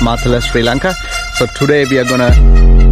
Matale, Sri Lanka. So today we are gonna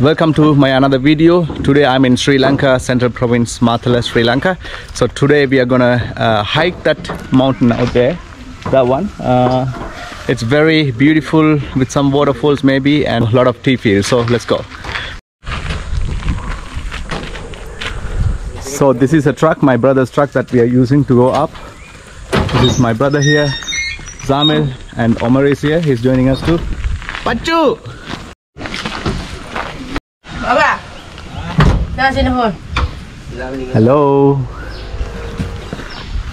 Welcome to my another video. Today I'm in Sri Lanka, central province, Matale, Sri Lanka. So today we are gonna uh, hike that mountain out there, that one. Uh, it's very beautiful with some waterfalls maybe and a lot of tea fields. So let's go. So this is a truck, my brother's truck that we are using to go up. This is my brother here, Zamil, and Omar is here. He's joining us too. Pachu! Saan si Nahor? Hello?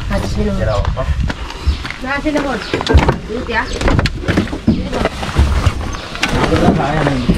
Saan si Nahor? Saan si Nahor? Dito ya? Dito. Dito.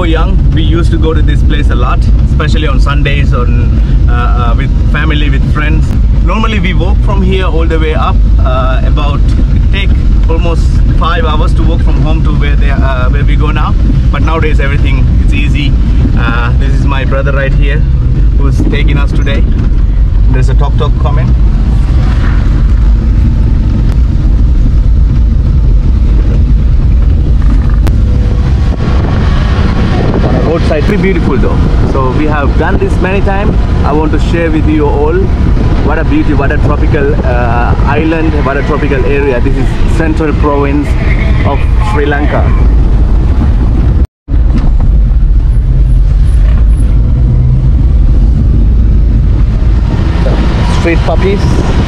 Were young, we used to go to this place a lot, especially on Sundays or uh, uh, with family, with friends. Normally we walk from here all the way up. Uh, about take almost five hours to walk from home to where they uh, where we go now. But nowadays everything is easy. Uh, this is my brother right here, who's taking us today. There's a tuk tuk coming. Roadside very beautiful though. So we have done this many times. I want to share with you all what a beauty what a tropical uh, island what a tropical area. This is central province of sri lanka. Street puppies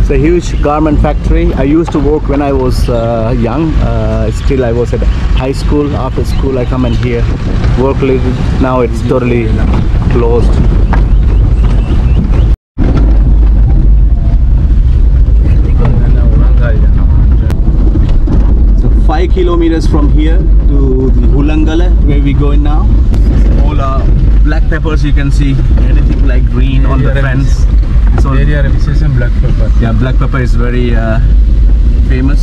It's a huge garment factory. I used to work when I was uh, young. Uh, still, I was at high school. After school, I come in here, work little. Now it's totally closed. So five kilometers from here to the Hulangala, where we going now. All uh, black peppers you can see. Anything like green on the fence. So area registration black pepper. yeah, black pepper is very uh, famous.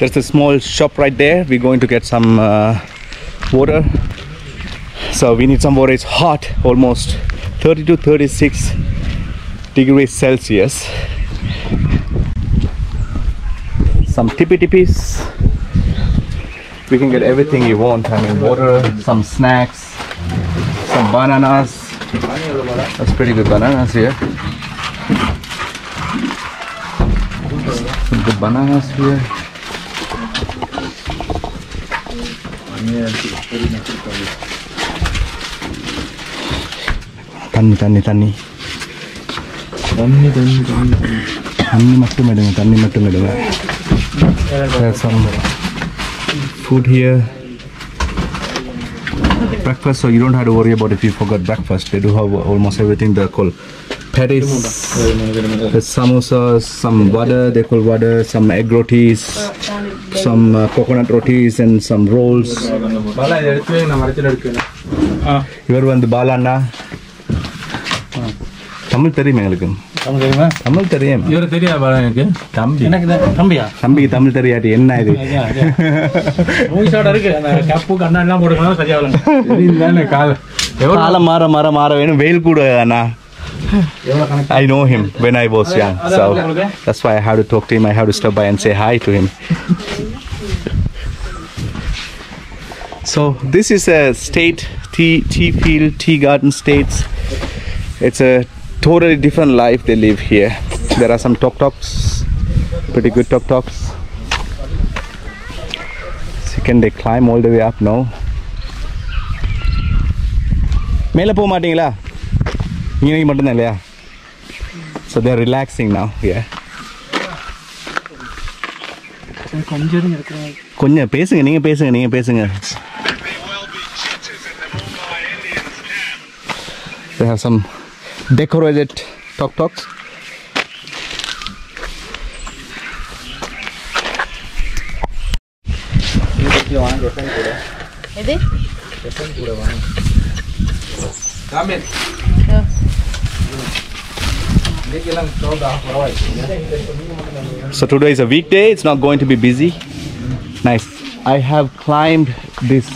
There's a small shop right there. We're going to get some uh, water. So we need some water. It's hot, almost 30 to 36 degrees Celsius. Some tippy tippies. We can get everything you want. I mean, water, some snacks, some bananas. That's pretty good bananas here. Some good bananas here. தண்ணி தண்ணி தண்ணி தண்ணி தண்ணி தண்ணி தண்ணி மட்டும் எடுங்க தண்ணி மட்டும் எடுங்க There's some food here breakfast, so you don't have to worry about if you forgot breakfast. They do have almost everything they call patties, there's samosas, some vada, they call vada, some egg rotis, some uh, coconut rotis, and some rolls. Bala இவர் வந்து பாலாண்ணா. தமிழ் தெரியும் எங்களுக்கு? தெரியுமா? தமிழ் தெரியும். இவரை தெரியாது பாலா எனக்கு? தம்பி. எனக்கு தம்பியா? தம்பிக்கு தமிழ் தெரியாட்டி என்ன இது? இருக்கு. அந்த கப்பு கண்ணா எல்லாம் போட்டுக்கலாம் சரியா தெரியும் தானே கால. எவ்வளோ காலம் மாற மாற மாற வேணும். வெயில் கூட அண்ணா. I know him when I was young, so that's why I have to talk to him. I have to stop by and say hi to him. so this is a state tea, tea field, tea garden states. It's a totally different life they live here. There are some tuk tuks, pretty good tuk tuks. See, can they climb all the way up now? மேலே போக மாட்டீங்களா இங்கே மட்டும்தான் இல்லையா so there relaxing now yeah கொஞ்சம் பேசுங்க நீங்கள் பேசுங்க நீங்கள் பேசுங்க They have some decorated tuk tuks. எது ராமேன் இதுக்கெல்லாம் சோதா பரவாயில்ல So today is a weekday, it's not going to be busy. Nice. I have climbed this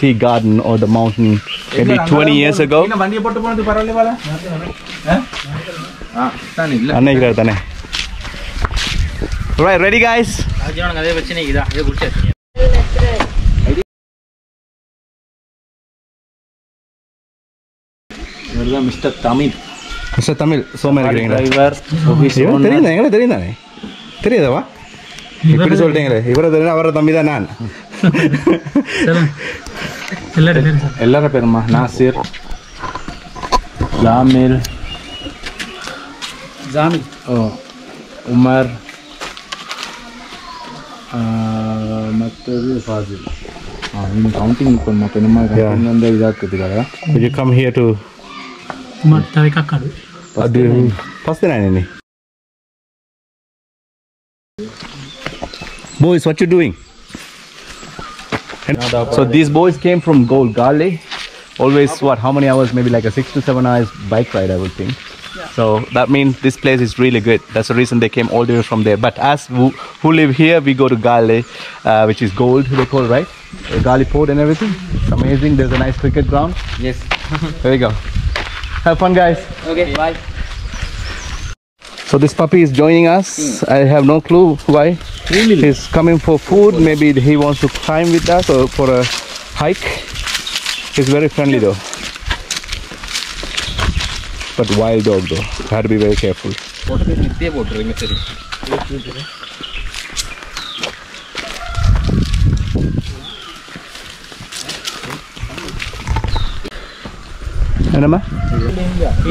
tea garden or the mountain maybe 20 years ago. Right, ready guys? Mr. Tamir. Mister Tamil சோமா இருக்கிறீங்களா இவன் தெரியுதா எங்களை தெரியுதானே தெரியாதவா இப்படி சொல்லிட்டீங்களே இவரை தெரியும் அவரை தம்பி தான் நான் எல்லாரும் பேருமா நாசிர் ஜாமில் ஜாமில் ஓ உமர் மற்றது ஃபாசில் நீங்கள் கவுண்டிங் பண்ணுமா பெருமா வந்து இதாக்குறதுக்காக you come here to Umar தலைக்காக்காடு Aduh, pasti. Boys, what you doing? So these boys came from Gold Golgale. Always what? How many hours? Maybe like a six to seven hours bike ride, I would think. So that means this place is really good. That's the reason they came all the way from there. But us who, who live here, we go to Galle, uh, which is gold, they call right? Uh, Port and everything. It's amazing. There's a nice cricket ground. Yes. there you go. Have fun, guys. Okay, bye. So this puppy is joining us. Mm. I have no clue why. Really? He's coming for food. Maybe he wants to climb with us or for a hike. He's very friendly though. But wild dog though. Had to be very careful. ಏನಮ್ಮ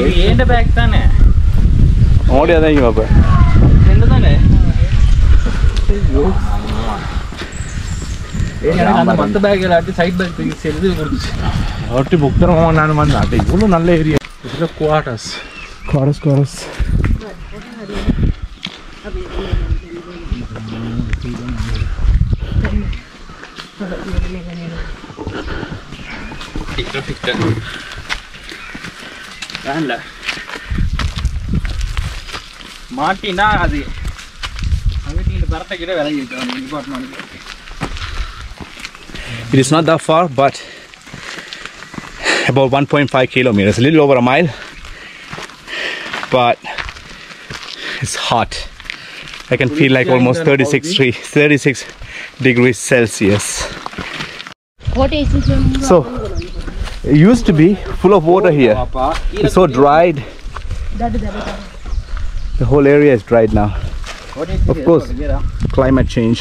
ಇದು ಏನು bag ತಾನೆ ഓടിയാതായിരിക്കും അപ്പൊ அவர்கிட்ட book தரமா நான் வந்தேன் அப்படி இவ்வளோ நல்ல ஏரியா இதில் quarters quarters quarters Picture, picture. Dale. மாட்டினா அது வீட்டில் பரட்ட கிட்ட விலகி விட்டு department It is not that far, but about 1.5 kilometers, a little over a mile. But it's hot. I can feel like almost 36, tre- 36 degrees Celsius. What is this one? So it used to be full of water here. It's so dried. the whole area is dried now. Of course climate change.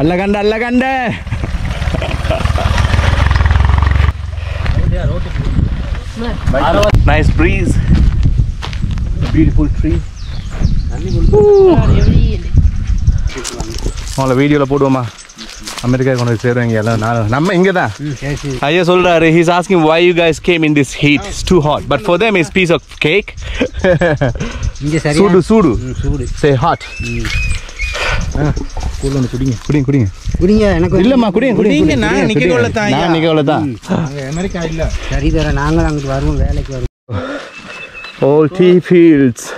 அல்லகண்ட அல்லகண்ட nice. Breeze. A beautiful tree. Ooh. Want the video வீடியோவில் போடுவோமா? America கொண்டு சேருவாங்க எல்லாம் நம்ம இங்கே தான் ஐயா சொல்கிறாரு he's asking why you guys came in this heat is too hot but for them is piece of cake சூடு சூடு. சூடு. சே ஹாட் கூலன்னு குடிங்க. குடிங்க குடிங்க. எனக்கு இல்லம்மா குடிங்க குடிங்க நான் நிக்க நிக்க கொள்ள தான் வருவோம் வேலைக்கு வருவோம். all so tea fields.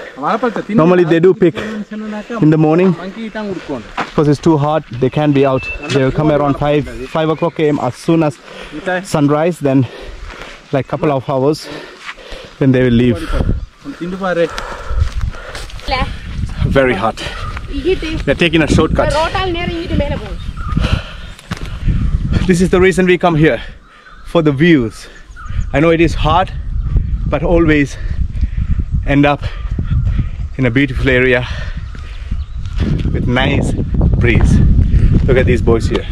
Normally they do pick in the morning because it's too hot. They can't be out. They will come around five five o'clock a.m. as soon as sunrise. Then like couple of hours, then they will leave. Very hot. They're taking a shortcut. This is the reason we come here for the views. I know it is hard, but always end up in a beautiful area with nice breeze look at these boys here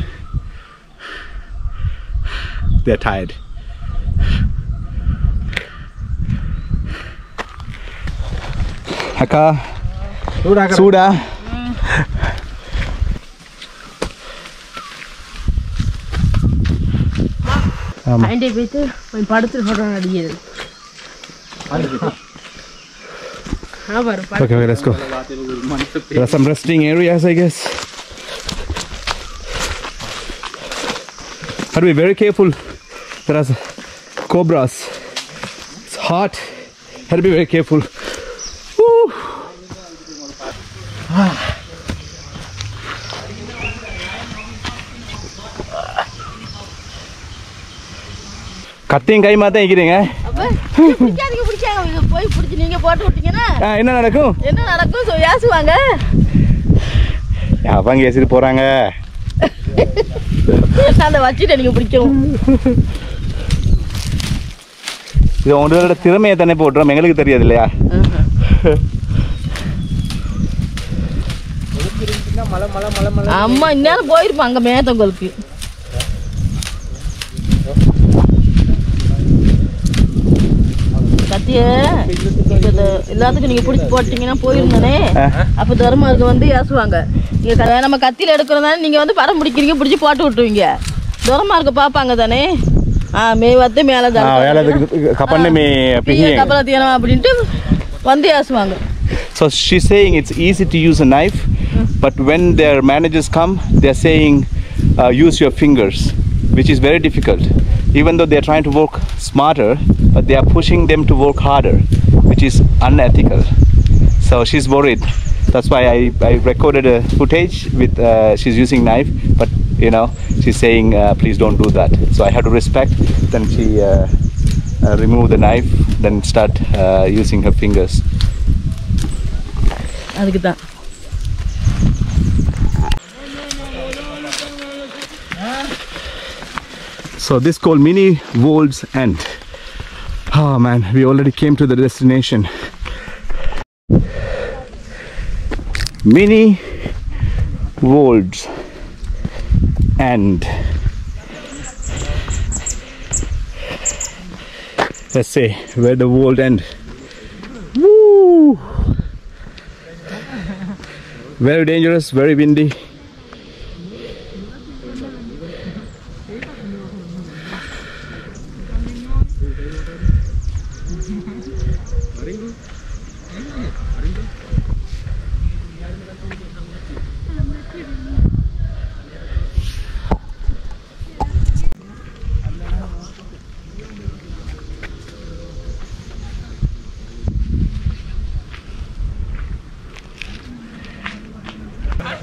they're tired அக்கா சூடாக்க சூடா ஆமா அண்டே போயிட்டு போய் படுத்து photo அடிக்கிறது ஆ பாரு Okay, okay, let's go. There are some resting areas, I guess. Have to be very careful. There are cobras. It's hot. Have to be very careful. Woo. கத்தியும் கைமா தான் இருக்கிறீங்க அப்ப பிடிக்காதீங்க பிடிக்காங்க இங்க போய் பிடிச்சி நீங்க போட்டு விட்டீங்கன்னா என்ன நடக்கும்? என்ன நடக்கும்? சொ- ஏசுவாங்க அவங்க ஏசிட்டு போறாங்க? அந்த வச்சுட்டு நீங்க பிடிக்கவும் இது உங்களோட திறமையை தானே போட்டுறோம் எங்களுக்கு தெரியாது இல்லையா? அம்மா இந்நேரம் போயிருப்பாங்க மேத்தங்களுக்கு இந்த எல்லாத்துக்கும் நீங்க பிடிச்சி போட்டீங்கன்னா போயிருந்தானே. அப்ப தர்மாருக்கு வந்து ஏசுவாங்க. நீங்க நம்ம கத்தியில எடுக்கிறதானே நீங்க வந்து படம் பிடிக்கிறீங்க பிடிச்சி போட்டு விட்டுருவீங்க. துரமார்க்க பார்ப்பாங்க தானே. ஆ மே வந்து மேலே ஆ, வேலை கப்பண்ணே மே கப்பலை தீயணும் அப்படின்ட்டு வந்து ஏசுவாங்க. So she's saying it's easy to use a knife, but when their managers come, they're saying uh, use your fingers, which is very difficult. Even though they're trying to work smarter, but they are pushing them to work harder, which is unethical. So she's worried. That's why I, I recorded a footage with uh, she's using knife, but you know she's saying uh, please don't do that. So I have to respect. Then she uh, uh, remove the knife, then start uh, using her fingers. அதுக்கு தான் So this called Mini World's End. Oh man, we already came to the destination. Mini World's End. Let's say where the world end. Woo! Very dangerous, very windy.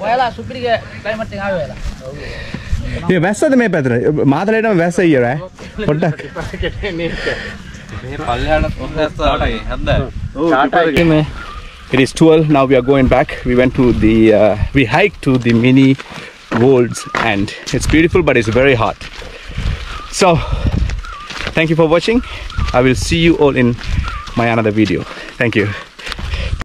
ඔයාලා සුපිරිග climate ආව වෙලා ඒ වැස්සද මේ පැතර මාතලයටම වැස්ස ඊර පොඩ්ඩක් It is 12 now we are going back we went to the uh, we hiked to the mini worlds and it's beautiful but it's very hot so thank you for watching I will see you all in my another video thank you